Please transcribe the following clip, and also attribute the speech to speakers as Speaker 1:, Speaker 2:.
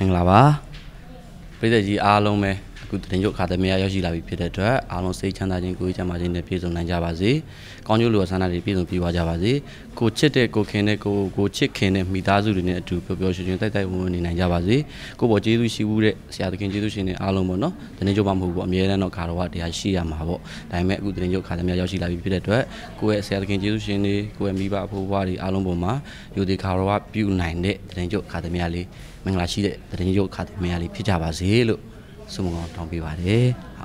Speaker 1: မင်္ဂလာပါပြည်သက်ကြီးအားလုံးပဲအ ခုတင်ရုပ်ခါသမီးရောက်ရှိလာပြီဖြစ်တဲ့အတွက်အားလုံးစိတ်ချမ်းသာခြင်းကိုယ်ချမ်းသာခြင်းနဲ့ပြည့်စုံနိုင်ကြပါစေ။ကောင်းကျိုးလိုဆန္ဒတွေပြည့်စုံပြည့်ဝကြပါစေ။ကိုချစ်တဲ့ကိုခင်တဲ့ကိုကိုချစ်ခင်တဲ့မိသားစုတွေနဲ့အတူပျော်ပျော်ရွှင်ရွှင်တိုက်တိုက်ဝန်းဝန်းနေနိုင်ကြပါစေ။ကိုပေါ်ကျေးဇူးရှိဘူးတဲ့ဆရာသခင်ကျေးဇူးရှင်တွေအားလုံးပေါ့နော်။တင်ရုပ်မှမဟုတ်ဘူးအမြဲတမ်းတော့ခါတော်ကတရားရှိရမှာပေါ့။ဒါပေမဲ့အခုတင်ရုပ်ခါသမီးရောက်ရှိလာပြီဖြစ်တဲ့အတွက်ကိုယ့်ရဲ့ဆရာသခင်ကျေးဇူးရှင်တွေကိုယ့်ရဲ့မိဘအဖိုးဘွားတွေအားလုံးပေါ်မှာယူဒီခါတော်ကပြုနိုင်တဲ့တင်ရုပ်ခါသမီးလေးမင်္ဂလာရှိတဲ့တင်ရုပ်ခါသမီးလေးဖြစ်ကြပါစေလို့ ဆုမကောင်းတောင်းပေးပါတယ်။